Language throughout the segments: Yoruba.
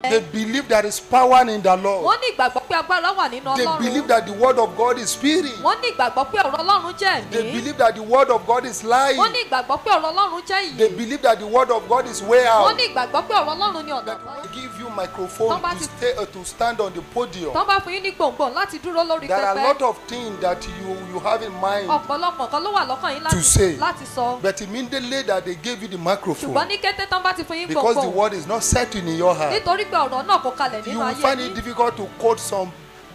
They believe there is power in the Lord. Wọ́n ní ìgbàgbọ́ pé agbára wà nínú Ọlọ́run. They believe that the word of God is spirit. Wọ́n ní ìgbàgbọ́ pé ọ̀rọ̀ Ọlọ́run jẹ́ ẹ̀mí. They believe that the word of God is life. Wọ́n ní ìgbàgbọ́ pé ọ̀rọ̀ Ọlọ́run jẹ́ ìyè. They believe that the word of God is way out. Wọ́n ní ìgbàgbọ́ pé ọ̀rọ̀ Ọlọ́run ni ọ̀nà àbáyọ. They give you microphone to, stay, uh, to stand on the podium. Tọ́ fún yín ní gbòǹgbòǹ láti dúró lórí pẹpẹ. There are a lot of things that you, you have in mind. Ọ̀pọ̀lọpọ̀ kan ló wà lọ́kàn yín láti, to say. But immediately that they gave you the microphone. Because the word is not settled in your heart gbígbà ọ̀rọ̀ náà kò kalẹ̀ nínú ayé mi. you will find it difficult to quote some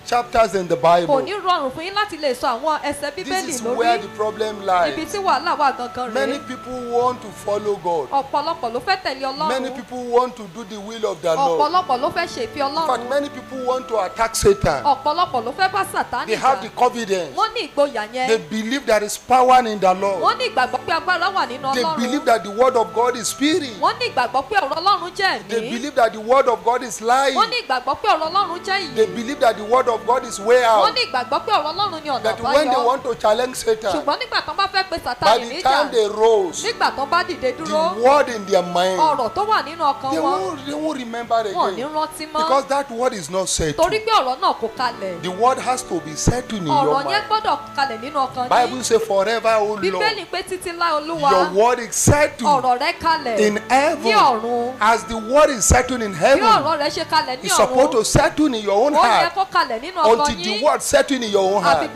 chapters in the Bible. kò ní rọrùn fún yín láti lè sọ àwọn ẹsẹ̀ bíbélì lórí. this is where the problem lies. ibi tí wàhálà wà gangan rèé. many people want to follow God. ọ̀pọ̀lọpọ̀ ló fẹ́ tẹ̀lé Ọlọ́run. many people want to do the will of the Lord. ọ̀pọ̀lọpọ̀ ló fẹ́ ṣe Ọlọ́run. in fact many people want to attack Satan. ọ̀pọ̀lọpọ̀ ló fẹ́ bá Satan they have the confidence. wọ́n ní ìgboyà yẹn. they believe there is power in the Lord. wọ́n ní ìgbàgbọ́ pé agbára wà nínú Ọlọ́run. they believe that the word of God is spirit. wọ́n ní ìgbàgbọ́ pé ọ̀rọ̀ Ọlọ́run jẹ́ ẹ̀mí. they believe that the word of God is life. wọ́n ní ìgbàgbọ́ pé ọ̀rọ̀ Ọlọ́run jẹ́ ìyè. they believe that the word of of God is way out. wọ́n ní ìgbàgbọ́ pé ọ̀rọ̀ Ọlọ́run ni ọ̀nà àbáyọ. that when they want to challenge Satan. ṣùgbọ́n nígbà tán bá fẹ́ pe Sátánì níjà. by the time they rose. nígbà tán bá dìde dúró. the word in their mind. ọ̀rọ̀ tó wà nínú ọkàn wọn. they won't they won't remember again. wọn ní rántí mọ́. because that word is not set. torí pé ọ̀rọ̀ náà kò kalẹ̀. the word has to be set in your mind. ọ̀rọ̀ yẹn gbọ́dọ̀ kalẹ̀ nínú ọkàn Bible say forever o your word is set in heaven. in heaven as the word is settled in heaven. bí ọ̀rọ̀ it's supposed to settle in your own heart. until the word settle in your own heart.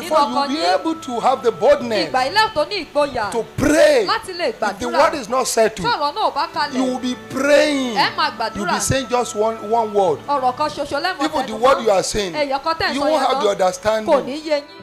before you be able to have the boldness. to pray. if the word is not settled. you will be praying. ẹ you be saying just one one word. ọ̀rọ̀ even the word you are saying. you won't have the understanding.